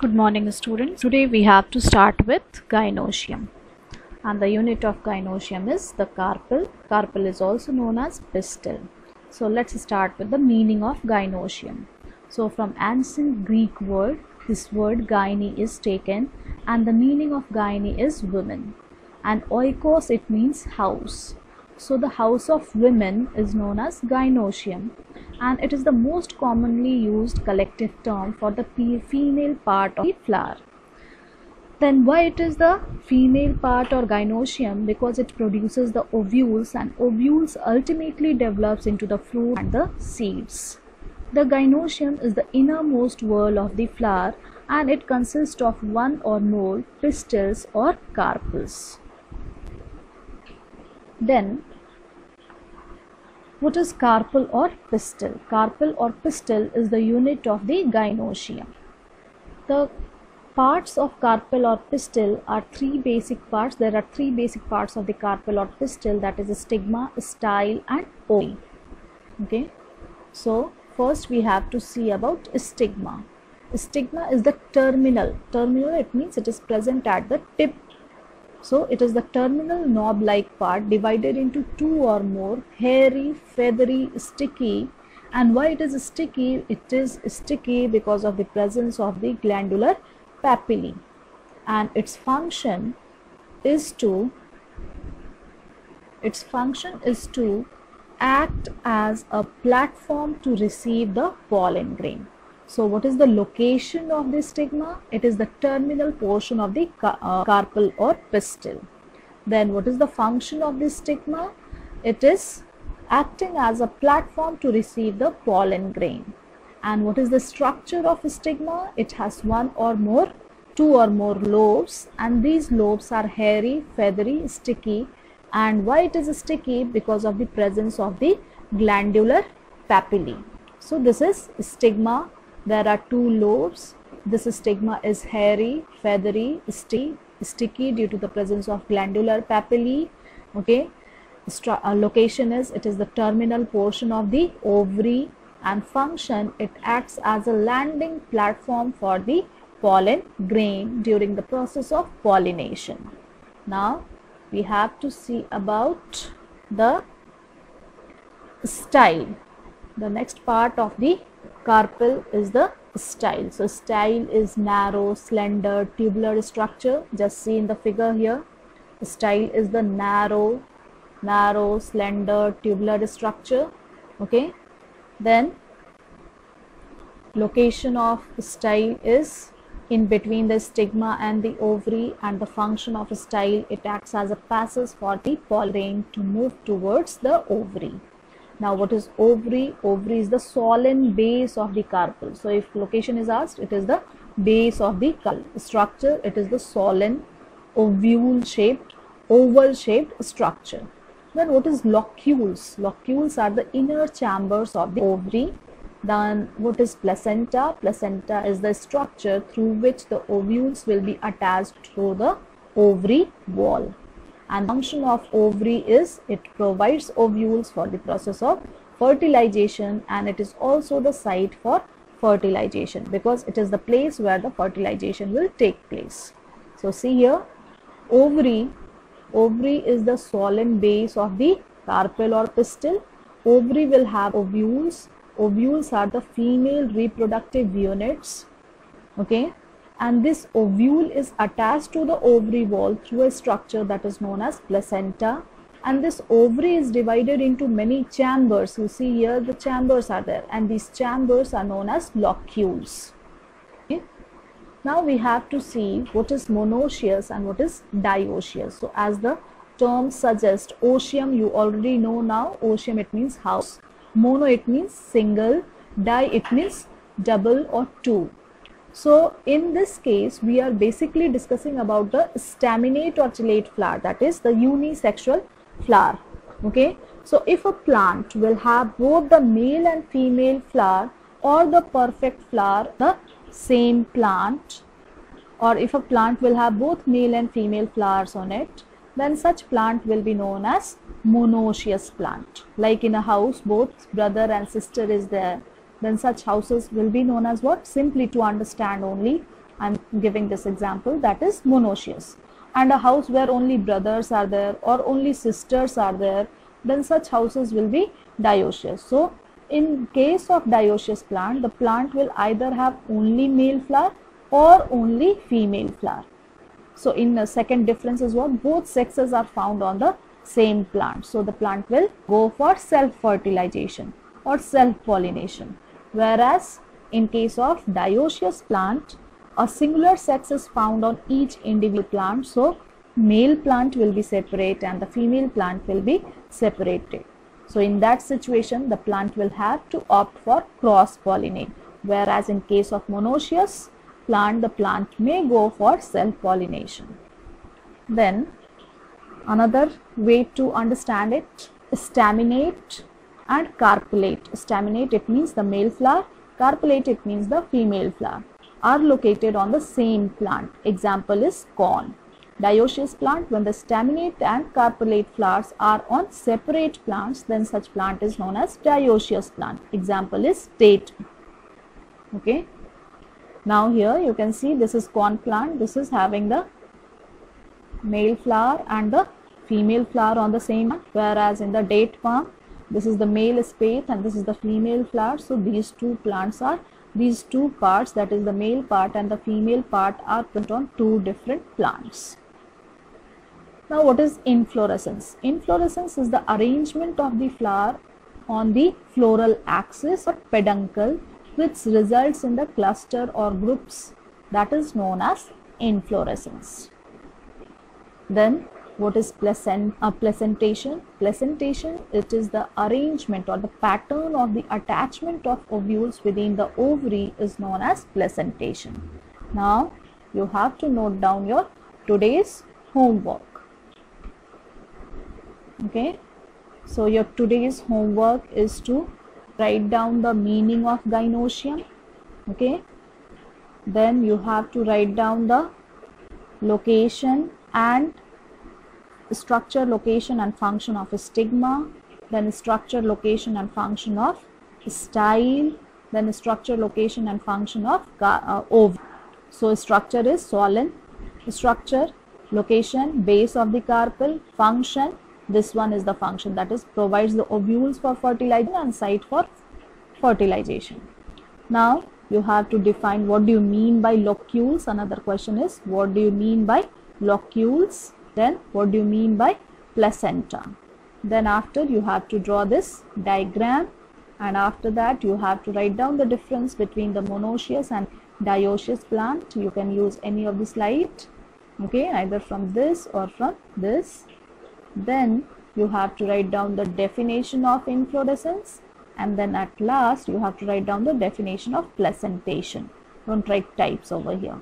Good morning students. Today we have to start with gynoecium and the unit of gynoecium is the carpel. Carpel is also known as pistil. So let's start with the meaning of gynoecium. So from ancient Greek word this word gyne is taken and the meaning of gyne is women and oikos it means house. So the house of women is known as gynoecium and it is the most commonly used collective term for the female part of the flower. Then why it is the female part or gynoecium? Because it produces the ovules and ovules ultimately develops into the fruit and the seeds. The gynoecium is the innermost whorl of the flower and it consists of one or more pistils or carpels. Then what is carpel or pistil? Carpel or pistil is the unit of the gynoecium. The parts of carpel or pistil are three basic parts. There are three basic parts of the carpel or pistil that is stigma, style and ovary. Okay. So first we have to see about stigma. Stigma is the terminal. Terminal it means it is present at the tip so it is the terminal knob-like part divided into two or more hairy, feathery, sticky and why it is sticky? It is sticky because of the presence of the glandular papillae and its function is to its function is to act as a platform to receive the pollen grain. So what is the location of the stigma? It is the terminal portion of the uh, carpel or pistil. Then what is the function of the stigma? It is acting as a platform to receive the pollen grain. And what is the structure of stigma? It has one or more, two or more lobes and these lobes are hairy, feathery, sticky and why it is sticky? Because of the presence of the glandular papillae. So this is stigma there are two lobes. This stigma is hairy, feathery, sticky, sticky due to the presence of glandular papillae. Okay. Uh, location is it is the terminal portion of the ovary and function it acts as a landing platform for the pollen grain during the process of pollination. Now we have to see about the style. The next part of the carpel is the style. So style is narrow, slender, tubular structure. Just see in the figure here. Style is the narrow, narrow, slender, tubular structure. Okay. Then location of style is in between the stigma and the ovary and the function of style it acts as a passage for the pollen to move towards the ovary. Now what is ovary? Ovary is the solen base of the carpel. So if location is asked, it is the base of the. Structure, it is the solen ovule shaped, oval shaped structure. Then what is locules? Locules are the inner chambers of the ovary. Then what is placenta? Placenta is the structure through which the ovules will be attached to the ovary wall and function of ovary is it provides ovules for the process of fertilization and it is also the site for fertilization because it is the place where the fertilization will take place. So see here ovary ovary is the solen base of the carpel or pistil. Ovary will have ovules. Ovules are the female reproductive units. Okay and this ovule is attached to the ovary wall through a structure that is known as placenta. And this ovary is divided into many chambers. You see here the chambers are there. And these chambers are known as locules. Okay. now we have to see what is monoecious and what is dioecious. So as the term suggests oecium you already know now. Oecium it means house. Mono it means single. Di it means double or two so in this case, we are basically discussing about the staminate or pistillate flower that is the unisexual flower. Okay. So if a plant will have both the male and female flower or the perfect flower the same plant or if a plant will have both male and female flowers on it then such plant will be known as monoecious plant. Like in a house both brother and sister is there then such houses will be known as what? Simply to understand only I'm giving this example that is monoecious and a house where only brothers are there or only sisters are there then such houses will be dioecious. So in case of dioecious plant the plant will either have only male flower or only female flower. So in the second difference is what both sexes are found on the same plant. So the plant will go for self-fertilization or self-pollination. Whereas in case of dioecious plant, a singular sex is found on each individual plant. So male plant will be separate and the female plant will be separated. So in that situation, the plant will have to opt for cross-pollinate. Whereas in case of monoecious plant, the plant may go for self-pollination. Then another way to understand it, staminate and carpellate. Staminate it means the male flower, carpellate it means the female flower are located on the same plant. Example is corn. Dioecious plant when the staminate and carpellate flowers are on separate plants then such plant is known as dioecious plant. Example is date. Okay. Now here you can see this is corn plant. This is having the male flower and the female flower on the same whereas in the date palm this is the male spathe and this is the female flower. So these two plants are these two parts that is the male part and the female part are put on two different plants. Now what is inflorescence? Inflorescence is the arrangement of the flower on the floral axis or peduncle which results in the cluster or groups that is known as inflorescence. Then what is placent, uh, placentation? Placentation, it is the arrangement or the pattern of the attachment of ovules within the ovary is known as placentation. Now, you have to note down your today's homework. Okay. So, your today's homework is to write down the meaning of gynoecium. Okay. Then you have to write down the location and structure, location and function of stigma, then structure, location and function of style, then structure, location and function of uh. So structure is swollen, structure, location, base of the carpel, function, this one is the function that is provides the ovules for fertilization and site for fertilization. Now you have to define what do you mean by locules. Another question is what do you mean by locules? Then what do you mean by placenta? Then after you have to draw this diagram and after that you have to write down the difference between the monoecious and dioecious plant. You can use any of the slide okay either from this or from this. Then you have to write down the definition of inflorescence and then at last you have to write down the definition of placentation. Don't write types over here.